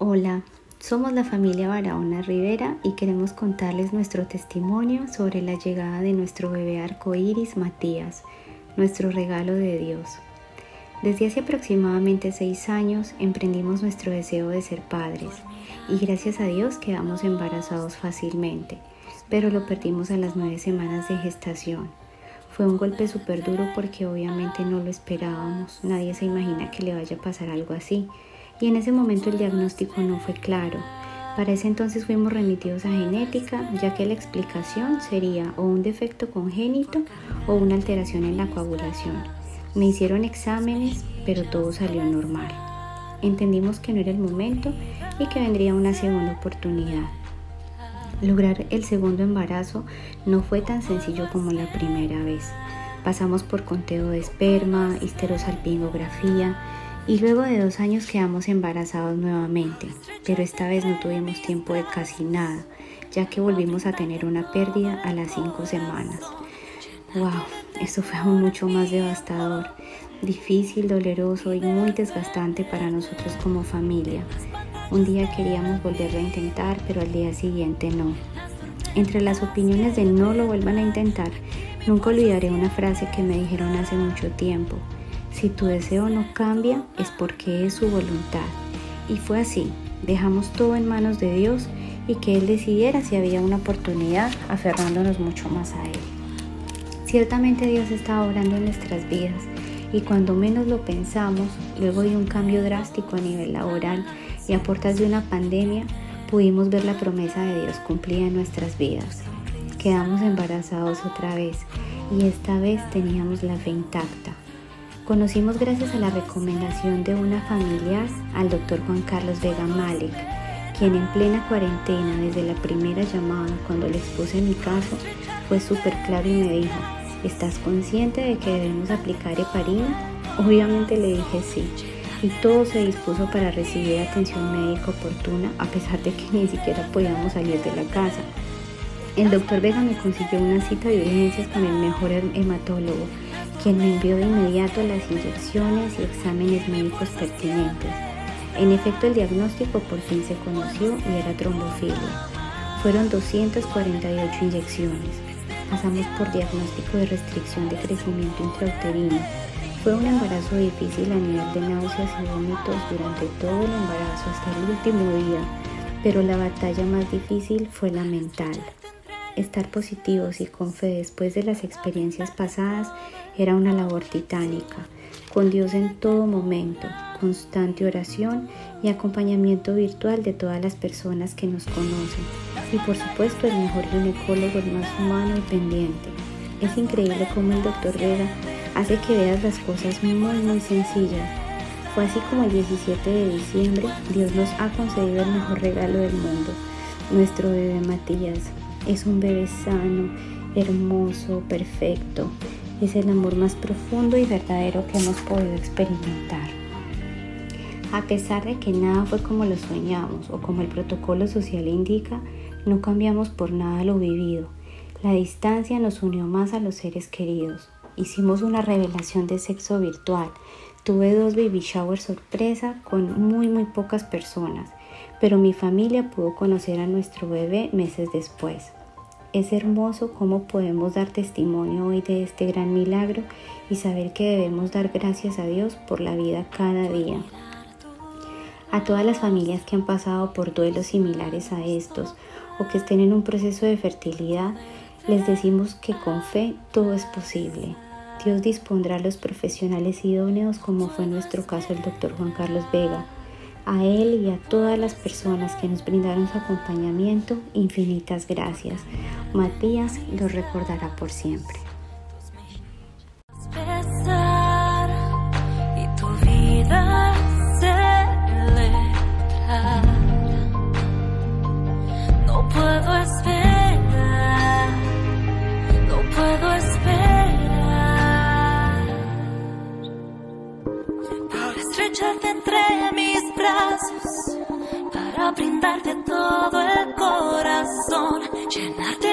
Hola, somos la familia Barahona Rivera y queremos contarles nuestro testimonio sobre la llegada de nuestro bebé arcoíris Matías, nuestro regalo de Dios. Desde hace aproximadamente seis años emprendimos nuestro deseo de ser padres y gracias a Dios quedamos embarazados fácilmente, pero lo perdimos a las nueve semanas de gestación. Fue un golpe súper duro porque obviamente no lo esperábamos, nadie se imagina que le vaya a pasar algo así y en ese momento el diagnóstico no fue claro. Para ese entonces fuimos remitidos a genética, ya que la explicación sería o un defecto congénito o una alteración en la coagulación. Me hicieron exámenes, pero todo salió normal. Entendimos que no era el momento y que vendría una segunda oportunidad. Lograr el segundo embarazo no fue tan sencillo como la primera vez. Pasamos por conteo de esperma, histerosalpingografía y luego de dos años quedamos embarazados nuevamente, pero esta vez no tuvimos tiempo de casi nada, ya que volvimos a tener una pérdida a las cinco semanas. ¡Wow! Esto fue aún mucho más devastador, difícil, doloroso y muy desgastante para nosotros como familia. Un día queríamos volver a intentar, pero al día siguiente no. Entre las opiniones de no lo vuelvan a intentar, nunca olvidaré una frase que me dijeron hace mucho tiempo. Si tu deseo no cambia, es porque es su voluntad. Y fue así. Dejamos todo en manos de Dios y que Él decidiera si había una oportunidad, aferrándonos mucho más a Él. Ciertamente Dios está obrando en nuestras vidas y cuando menos lo pensamos, luego de un cambio drástico a nivel laboral, y a puertas de una pandemia pudimos ver la promesa de Dios cumplida en nuestras vidas. Quedamos embarazados otra vez y esta vez teníamos la fe intacta. Conocimos gracias a la recomendación de una familiar al doctor Juan Carlos Vega Malek, quien en plena cuarentena desde la primera llamada cuando le expuse mi caso fue súper claro y me dijo, ¿estás consciente de que debemos aplicar heparina? Obviamente le dije sí y todo se dispuso para recibir atención médica oportuna a pesar de que ni siquiera podíamos salir de la casa. El doctor Vega me consiguió una cita de urgencias con el mejor hematólogo, quien me envió de inmediato las inyecciones y exámenes médicos pertinentes. En efecto, el diagnóstico por fin se conoció y era trombofilia. Fueron 248 inyecciones. Pasamos por diagnóstico de restricción de crecimiento intrauterino, fue un embarazo difícil a nivel de náuseas y vómitos durante todo el embarazo hasta el último día, pero la batalla más difícil fue la mental. Estar positivos y con fe después de las experiencias pasadas era una labor titánica, con Dios en todo momento, constante oración y acompañamiento virtual de todas las personas que nos conocen y por supuesto el mejor ginecólogo, el más humano y pendiente. Es increíble cómo el doctor Vega hace que veas las cosas muy muy sencillas. Fue así como el 17 de diciembre Dios nos ha concedido el mejor regalo del mundo, nuestro bebé Matías. Es un bebé sano, hermoso, perfecto. Es el amor más profundo y verdadero que hemos podido experimentar. A pesar de que nada fue como lo soñamos o como el protocolo social indica, no cambiamos por nada lo vivido. La distancia nos unió más a los seres queridos. Hicimos una revelación de sexo virtual. Tuve dos baby showers sorpresa con muy muy pocas personas, pero mi familia pudo conocer a nuestro bebé meses después. Es hermoso cómo podemos dar testimonio hoy de este gran milagro y saber que debemos dar gracias a Dios por la vida cada día. A todas las familias que han pasado por duelos similares a estos o que estén en un proceso de fertilidad, les decimos que con fe todo es posible. Dios dispondrá a los profesionales idóneos como fue nuestro caso el doctor Juan Carlos Vega. A él y a todas las personas que nos brindaron su acompañamiento, infinitas gracias. Matías lo recordará por siempre. llenar